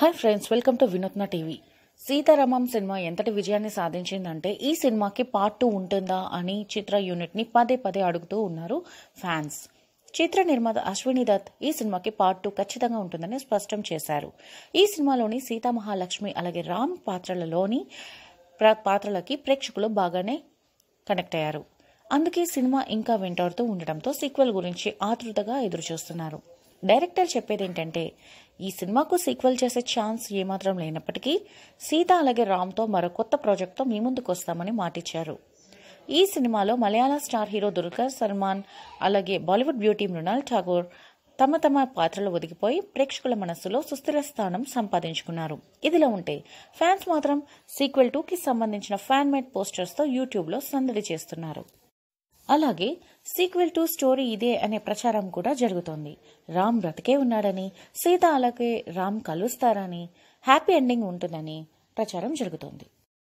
Hi friends welcome to Vinutna TV. Sitaramam cinema ఎంతటి విజయాన్ని సాధించిందంటే ఈ సినిమాకి పార్ట్ టూ ఉంటుందా అని చిత్ర యూనిట్ని పదే పదే అడుగుతూ ఉన్నారు ఫ్యాన్స్ చిత్ర నిర్మాత అశ్విని దత్ ఈ సినిమాకి పార్ట్ టూ ఖచ్చితంగా ఉంటుందని స్పష్టం చేశారు. ఈ సినిమాలోని సీతామహాలక్ష్మి అలాగే రామ్ పాత్రలలోని ప్ర- పాత్రలకి ప్రేక్షకులు బాగానే కనెక్ట్ అయ్యారు. అందుకే సినిమా ఇంకా వెంటాడుతూ ఉండడంతో సీక్వెల్ గురించి ఆతృతగా ఎదురుచూస్తున్నారు. డైరెక్టర్ చెప్పేది ఏంటంటే ఈ సినిమాకు సీక్వెల్ చేసే ఛాన్స్ ఏమాత్రం లేనప్పటికీ సీత అలాగే రామ్తో మరో కొత్త ప్రాజెక్ట్తో మీ ముందుకు వస్తామని మాటిచ్చారు. ఈ సినిమాలో మలయాళ స్టార్ హీరో దుర్గర్ సల్మాన్ అలాగే బాలీవుడ్ బ్యూటీ మృణాల్ ఠాగూర్ తమ తమ పాత్రలు ఒదిగిపోయి ప్రేక్షకుల మనస్సులో సుస్థిర స్థానం సంపాదించుకున్నారు. ఇదిలా ఉంటే ఫ్యాన్స్ మాత్రం సీక్వెల్ టూకి సంబంధించిన ఫ్యాన్ మేడ్ పోస్టర్స్తో యూట్యూబ్లో సందడి చేస్తున్నారు. అలాగే సీక్వెల్ టు స్టోరీ ఇదే అనే ప్రచారం కూడా జరుగుతోంది. రామ్ బ్రతికే ఉన్నాడని సీత అలాగే రామ్ కలుస్తారని హ్యాపీ ఎండింగ్ ఉంటుందని ప్రచారం జరుగుతోంది.